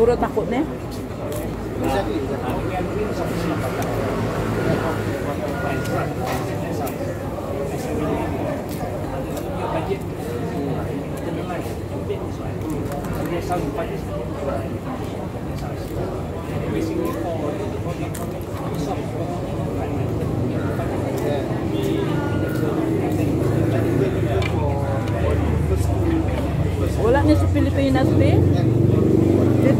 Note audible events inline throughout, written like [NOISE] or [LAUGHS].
siguro takot ne. Wala niya sa Pilipinas, eh?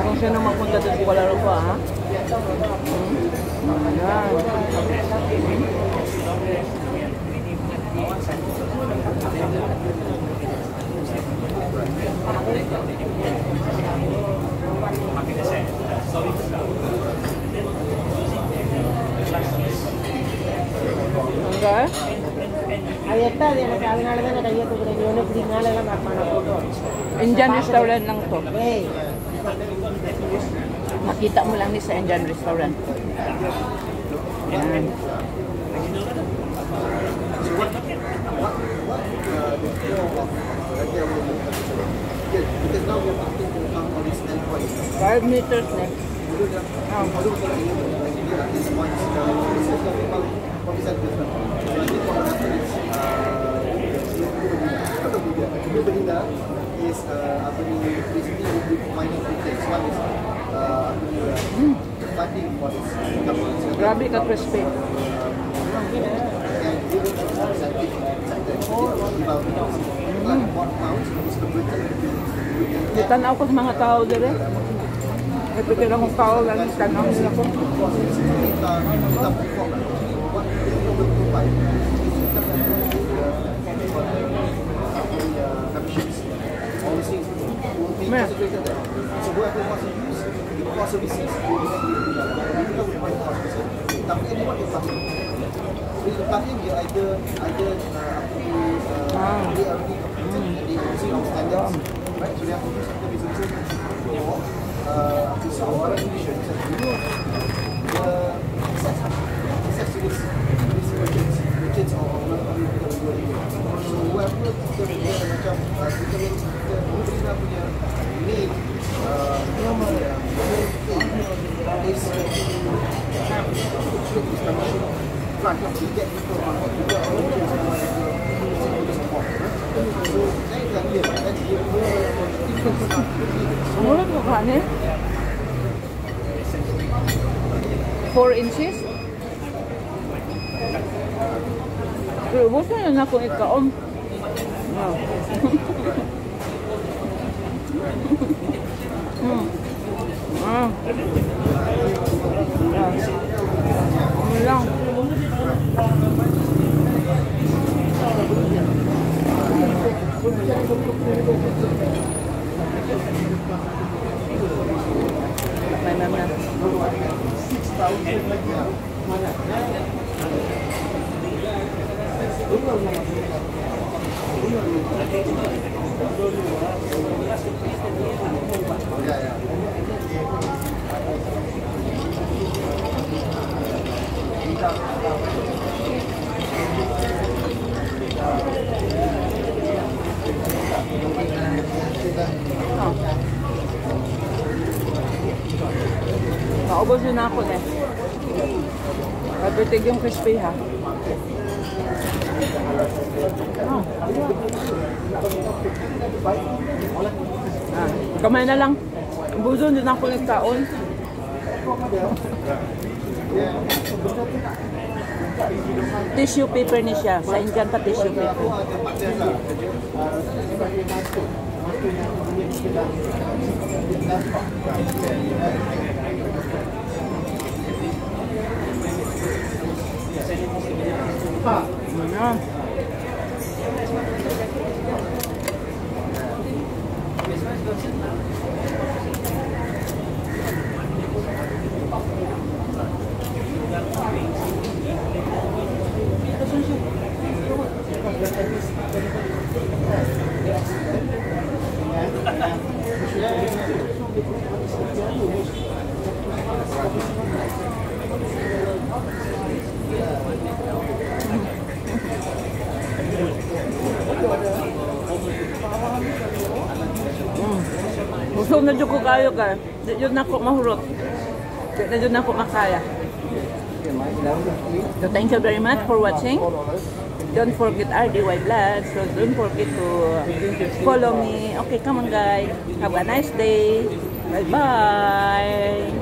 Kung siya naman punta doon sa Kuala Lumpur, ha? Ayan. Ayan. Indian restaurant lang to. Hey. Makita mo lang ni sa Indian restaurant. Ayan. So what what what pounds is converted into Itanaw ko sa mga tao dire. May pikir akong tao lang itanaw nila ko. kita kita tapi ini pun dia tapi dia ada ada uh, apa uh, di uh, hmm. jadi hmm. right? so dia ambil kita 모르고 가네? 4 inches? 그리고 모션을 나 보니까 엄 응. 음. 응. [LAUGHS] 음. 음. Naubos yun ako eh. Pagbitig yung crispy ha. Oh. Ah, kamay na lang. Buzo din ako nagkaon. Tissue paper ni siya. Sa Indian pa tissue paper. Ano? Gusto na dyan ko kayo ka. Di yun na ko mahurot. Di na dyan ako makaya. So thank you very much for watching. Don't forget RDY Vlog. So don't forget to follow me. Okay, come on guys. Have a nice day. Bye-bye.